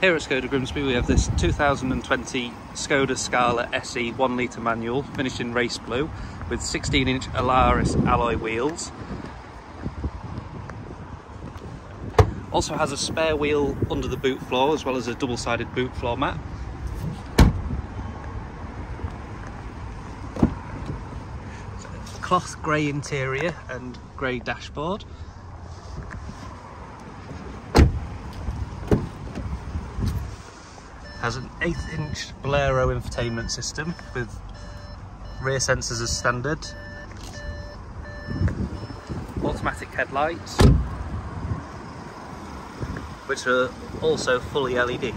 Here at Skoda Grimsby we have this 2020 Skoda Scala SE 1 litre manual finished in race blue with 16 inch Alaris alloy wheels. Also has a spare wheel under the boot floor as well as a double sided boot floor mat. Cloth grey interior and grey dashboard. Has an 8 inch Bolero infotainment system with rear sensors as standard, automatic headlights, which are also fully LED.